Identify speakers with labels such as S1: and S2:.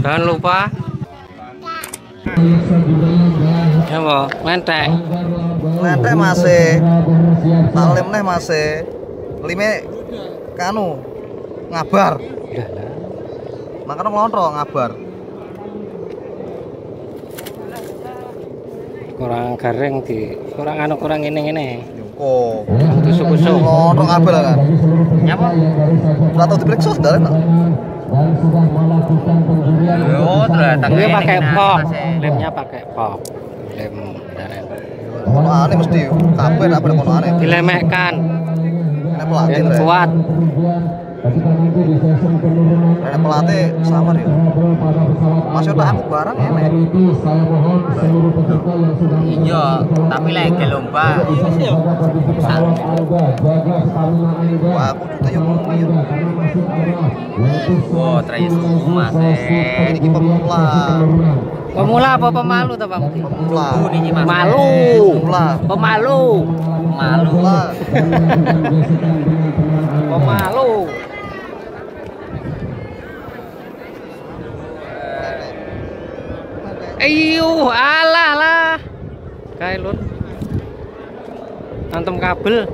S1: Pak? Ya, Pak. Mentek.
S2: Nentek masih. Tak lem neh masih. Lime kanu ngabar. Makanya ngelonto ngabar.
S1: Kurang garing di kurang anu kurang ini ini.
S2: Yo.
S1: Tusuk-tusuk.
S2: Ngelonto ngabar kan.
S1: Nyapa?
S2: Ora diperiksa sedalan tak?
S3: Oh, ternyata
S1: Dia pakai pop. Lemnya pakai pop. Lem darat.
S2: Kono aneh mesti kabeh apa kono aneh.
S1: Dilemekkan.
S2: Nek pelatih
S1: Dan kuat.
S2: Nek pelatih samar ya. Masih tak aku barang ya nek.
S3: Iya, tapi lagi lomba.
S2: Wah, aku juta yo ngono ya.
S3: Oh, terakhir mas.
S2: Ini pemula.
S1: Pemula apa pemalu tuh Bang?
S2: Pemula.
S1: Malu.
S2: Pemula.
S1: Pemalu.
S3: Malu.
S2: Pemula.
S1: Pemalu. Ayo, alah lah. Kayak lur. Antem kabel.